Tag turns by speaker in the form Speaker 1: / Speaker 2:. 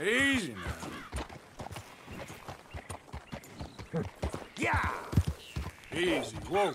Speaker 1: Easy now. yeah! Easy, whoa.